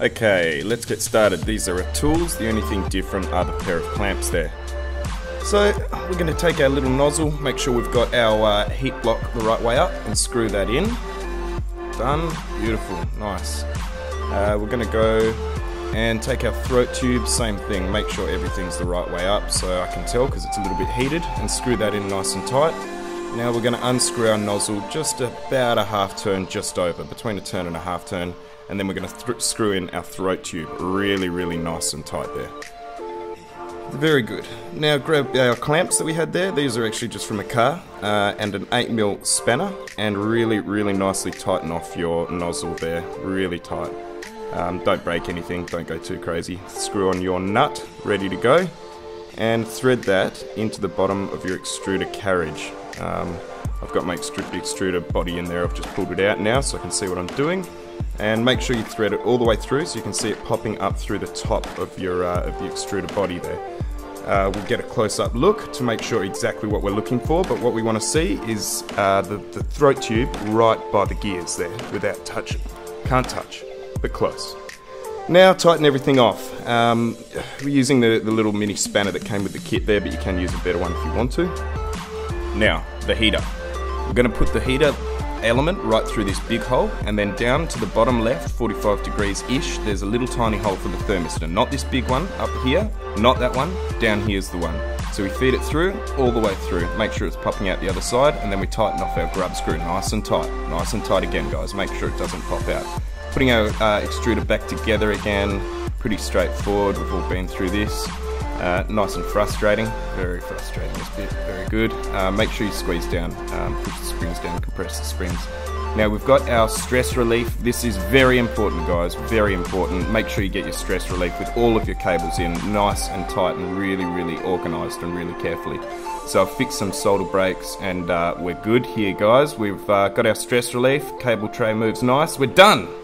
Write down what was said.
Okay, let's get started. These are our tools. The only thing different are the pair of clamps there. So we're going to take our little nozzle, make sure we've got our uh, heat block the right way up and screw that in. Done. Beautiful. Nice. Uh, we're going to go and take our throat tube, same thing, make sure everything's the right way up so I can tell because it's a little bit heated and screw that in nice and tight. Now we're going to unscrew our nozzle just about a half turn just over, between a turn and a half turn and then we're going to screw in our throat tube really, really nice and tight there. Very good. Now grab our clamps that we had there. These are actually just from a car uh, and an 8mm spanner and really, really nicely tighten off your nozzle there. Really tight. Um, don't break anything, don't go too crazy. Screw on your nut, ready to go, and thread that into the bottom of your extruder carriage. Um, I've got my extruder body in there, I've just pulled it out now so I can see what I'm doing and make sure you thread it all the way through so you can see it popping up through the top of your uh, of the extruder body there. Uh, we'll get a close-up look to make sure exactly what we're looking for, but what we want to see is uh, the, the throat tube right by the gears there without touching. Can't touch, but close. Now tighten everything off. Um, we're using the, the little mini spanner that came with the kit there, but you can use a better one if you want to. Now, the heater. We're going to put the heater element right through this big hole and then down to the bottom left 45 degrees ish there's a little tiny hole for the thermistor. Not this big one up here not that one. Down here's the one. So we feed it through all the way through. Make sure it's popping out the other side and then we tighten off our grub screw nice and tight. Nice and tight again guys. Make sure it doesn't pop out. Putting our uh, extruder back together again. Pretty straightforward. We've all been through this uh, nice and frustrating, very frustrating this bit, very good. Uh, make sure you squeeze down, um, push the springs down, compress the springs. Now we've got our stress relief. This is very important guys, very important. Make sure you get your stress relief with all of your cables in nice and tight and really, really organised and really carefully. So I've fixed some solder breaks and uh, we're good here guys. We've uh, got our stress relief, cable tray moves nice, we're done!